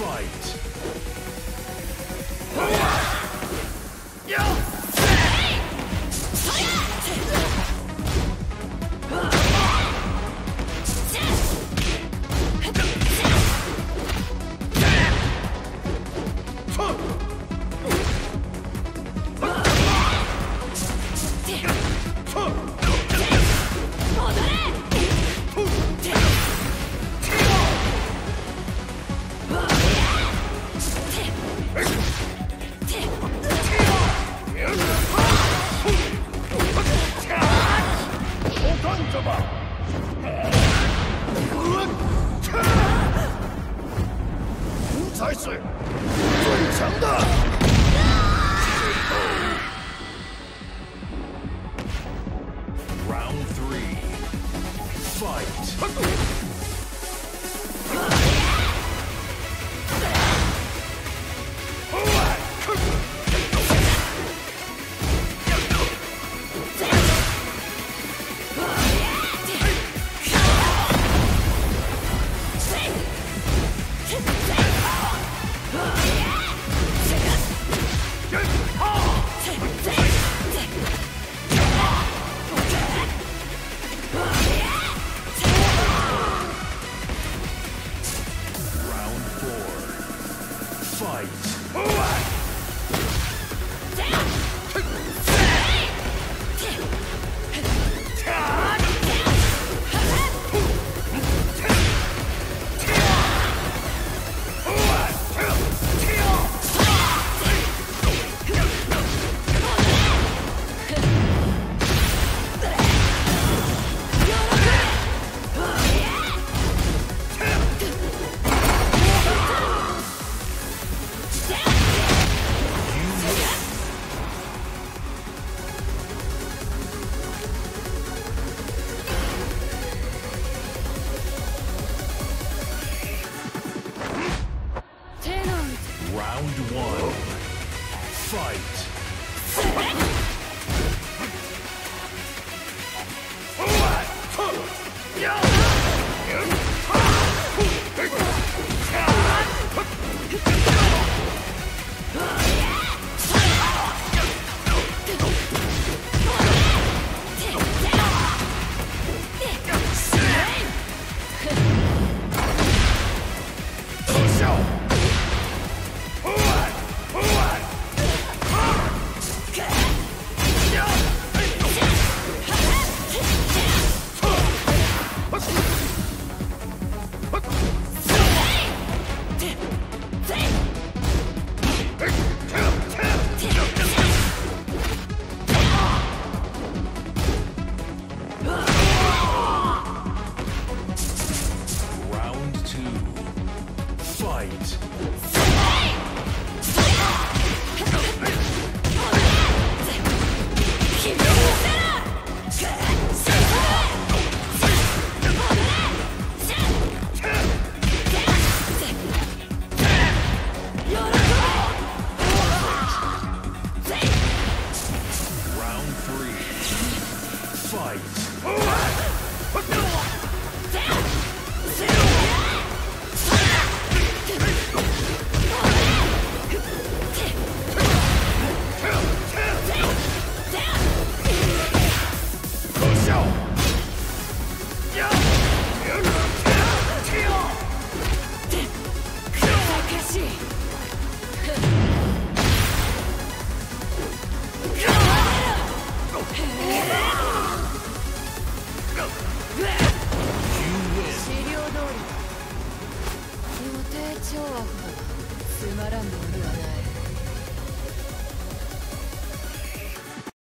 Fight. Round three. Fight. Fight. One. Fight. Fight! 性悪だつまらんものではない。